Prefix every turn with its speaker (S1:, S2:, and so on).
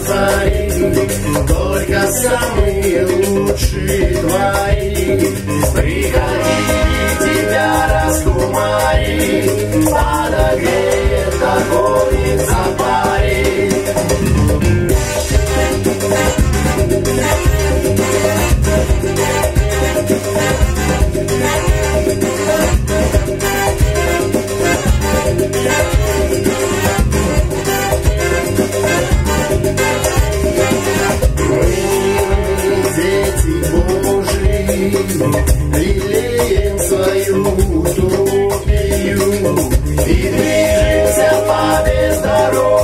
S1: цари, Только самые лучшие твои. Приходи. лелеем свою утопию И движемся по бездорожью